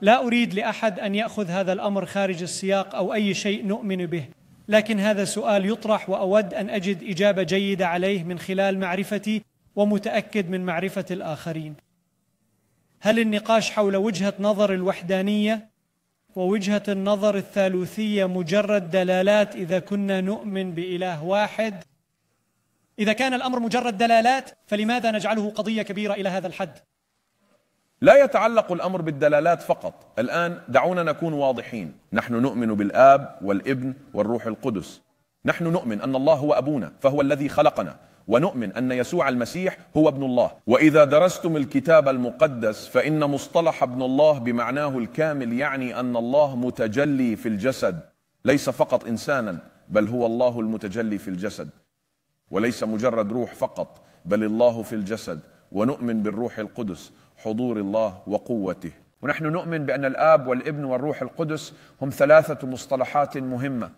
لا أريد لأحد أن يأخذ هذا الأمر خارج السياق أو أي شيء نؤمن به لكن هذا سؤال يطرح وأود أن أجد إجابة جيدة عليه من خلال معرفتي ومتأكد من معرفة الآخرين. هل النقاش حول وجهة نظر الوحدانية ووجهة النظر الثالوثية مجرد دلالات إذا كنا نؤمن بإله واحد؟ إذا كان الأمر مجرد دلالات فلماذا نجعله قضية كبيرة إلى هذا الحد؟ لا يتعلق الأمر بالدلالات فقط. الآن دعونا نكون واضحين. نحن نؤمن بالآب والابن والروح القدس. نحن نؤمن أن الله هو أبونا فهو الذي خلقنا. ونؤمن أن يسوع المسيح هو ابن الله. وإذا درستم الكتاب المقدس فإن مصطلح ابن الله بمعناه الكامل يعني أن الله متجلي في الجسد. ليس فقط إنسانا بل هو الله المتجلي في الجسد. وليس مجرد روح فقط بل الله في الجسد. ونؤمن بالروح القدس حضور الله وقوته. ونحن نؤمن بأن الآب والابن والروح القدس هم ثلاثة مصطلحات مهمة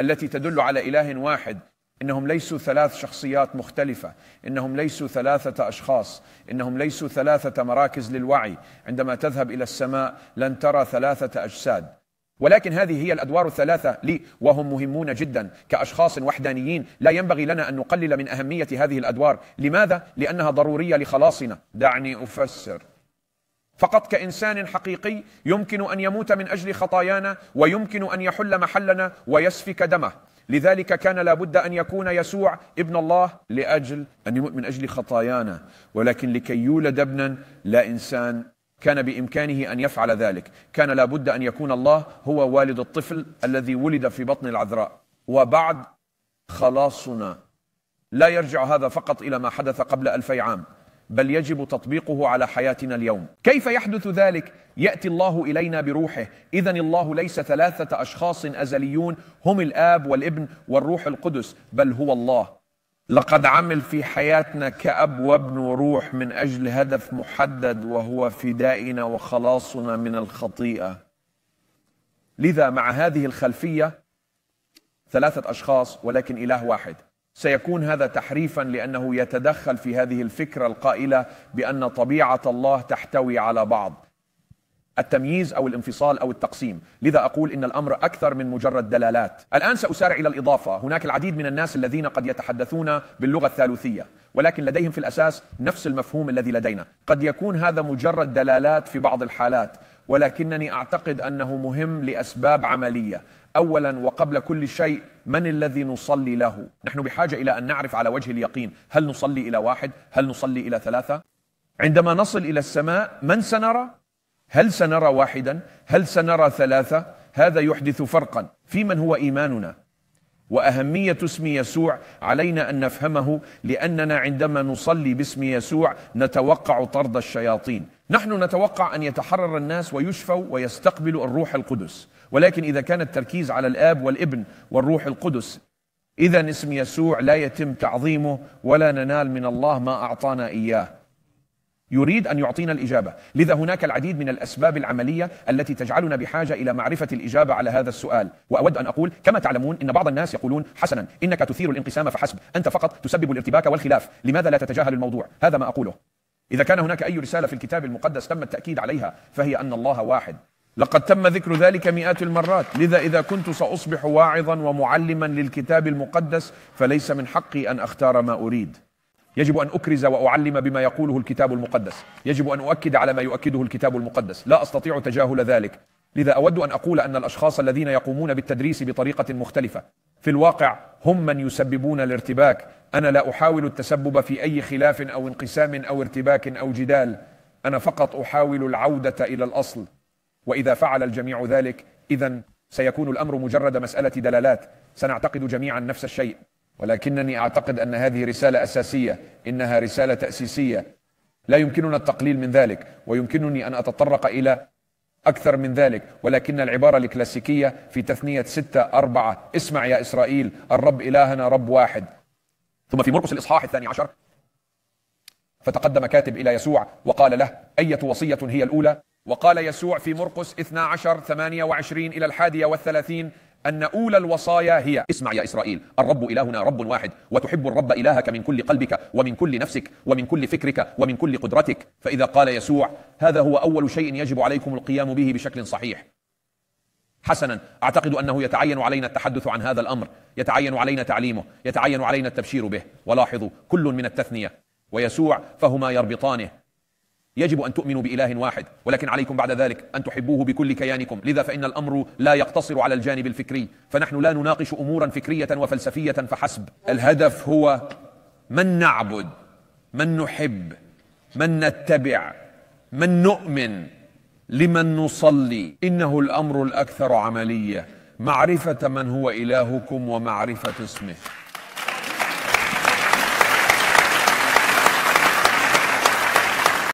التي تدل على إله واحد. إنهم ليسوا ثلاث شخصيات مختلفة. إنهم ليسوا ثلاثة أشخاص. إنهم ليسوا ثلاثة مراكز للوعي. عندما تذهب إلى السماء لن ترى ثلاثة أجساد. ولكن هذه هي الأدوار الثلاثة لي وهم مهمون جدا كأشخاص وحدانيين. لا ينبغي لنا أن نقلل من أهمية هذه الأدوار. لماذا؟ لأنها ضرورية لخلاصنا. دعني أفسر. فقط كإنسان حقيقي يمكن أن يموت من أجل خطايانا ويمكن أن يحل محلنا ويسفك دمه. لذلك كان لابد أن يكون يسوع ابن الله لأجل أن يموت من أجل خطايانا. ولكن لكي يولد ابنا لا إنسان كان بإمكانه أن يفعل ذلك. كان لابد أن يكون الله هو والد الطفل الذي ولد في بطن العذراء. وبعد خلاصنا. لا يرجع هذا فقط إلى ما حدث قبل ألفي عام بل يجب تطبيقه على حياتنا اليوم. كيف يحدث ذلك؟ يأتي الله إلينا بروحه. اذا الله ليس ثلاثة أشخاص أزليون هم الآب والابن والروح القدس بل هو الله. لقد عمل في حياتنا كأب وابن وروح من أجل هدف محدد وهو فدائنا وخلاصنا من الخطيئة. لذا مع هذه الخلفية ثلاثة أشخاص ولكن إله واحد. سيكون هذا تحريفا لأنه يتدخل في هذه الفكرة القائلة بأن طبيعة الله تحتوي على بعض. التمييز أو الانفصال أو التقسيم، لذا أقول إن الأمر أكثر من مجرد دلالات. الآن سأسارع إلى الإضافة، هناك العديد من الناس الذين قد يتحدثون باللغة الثالوثية، ولكن لديهم في الأساس نفس المفهوم الذي لدينا. قد يكون هذا مجرد دلالات في بعض الحالات، ولكنني أعتقد أنه مهم لأسباب عملية. اولا وقبل كل شيء من الذي نصلي له؟ نحن بحاجة إلى أن نعرف على وجه اليقين، هل نصلي إلى واحد؟ هل نصلي إلى ثلاثة؟ عندما نصل إلى السماء من سنرى؟ هل سنرى واحدا؟ هل سنرى ثلاثة؟ هذا يحدث فرقا. في من هو إيماننا؟ وأهمية اسم يسوع علينا أن نفهمه لأننا عندما نصلي باسم يسوع نتوقع طرد الشياطين. نحن نتوقع أن يتحرر الناس ويشفوا ويستقبلوا الروح القدس. ولكن إذا كان التركيز على الآب والابن والروح القدس إذا اسم يسوع لا يتم تعظيمه ولا ننال من الله ما أعطانا إياه. يريد أن يعطينا الإجابة، لذا هناك العديد من الأسباب العملية التي تجعلنا بحاجة إلى معرفة الإجابة على هذا السؤال، وأود أن أقول كما تعلمون إن بعض الناس يقولون حسنا إنك تثير الانقسام فحسب، أنت فقط تسبب الارتباك والخلاف، لماذا لا تتجاهل الموضوع؟ هذا ما أقوله. إذا كان هناك أي رسالة في الكتاب المقدس تم التأكيد عليها فهي أن الله واحد. لقد تم ذكر ذلك مئات المرات، لذا إذا كنت سأصبح واعظا ومعلما للكتاب المقدس فليس من حقي أن أختار ما أريد. يجب أن أكرز وأعلم بما يقوله الكتاب المقدس. يجب أن أؤكد على ما يؤكده الكتاب المقدس. لا أستطيع تجاهل ذلك. لذا أود أن أقول أن الأشخاص الذين يقومون بالتدريس بطريقة مختلفة. في الواقع هم من يسببون الارتباك. أنا لا أحاول التسبب في أي خلاف أو انقسام أو ارتباك أو جدال. أنا فقط أحاول العودة إلى الأصل. وإذا فعل الجميع ذلك اذا سيكون الأمر مجرد مسألة دلالات. سنعتقد جميعا نفس الشيء. ولكنني أعتقد أن هذه رسالة أساسية إنها رسالة تأسيسية. لا يمكننا التقليل من ذلك ويمكنني أن أتطرق إلى أكثر من ذلك. ولكن العبارة الكلاسيكية في تثنية ستة أربعة اسمع يا إسرائيل الرب إلهنا رب واحد. ثم في مرقس الإصحاح الثاني عشر فتقدم كاتب إلى يسوع وقال له أية وصية هي الأولى؟ وقال يسوع في مرقس 12 28 إلى الحادية والثلاثين أن أولى الوصايا هي اسمع يا إسرائيل الرب إلهنا رب واحد وتحب الرب إلهك من كل قلبك ومن كل نفسك ومن كل فكرك ومن كل قدرتك. فإذا قال يسوع هذا هو أول شيء يجب عليكم القيام به بشكل صحيح. حسنا أعتقد أنه يتعين علينا التحدث عن هذا الأمر يتعين علينا تعليمه يتعين علينا التبشير به. ولاحظوا كل من التثنية. ويسوع فهما يربطانه. يجب أن تؤمنوا بإله واحد ولكن عليكم بعد ذلك أن تحبوه بكل كيانكم. لذا فإن الأمر لا يقتصر على الجانب الفكري. فنحن لا نناقش أمورا فكرية وفلسفية فحسب. الهدف هو من نعبد من نحب من نتبع من نؤمن لمن نصلي. إنه الأمر الأكثر عملية. معرفة من هو إلهكم ومعرفة اسمه.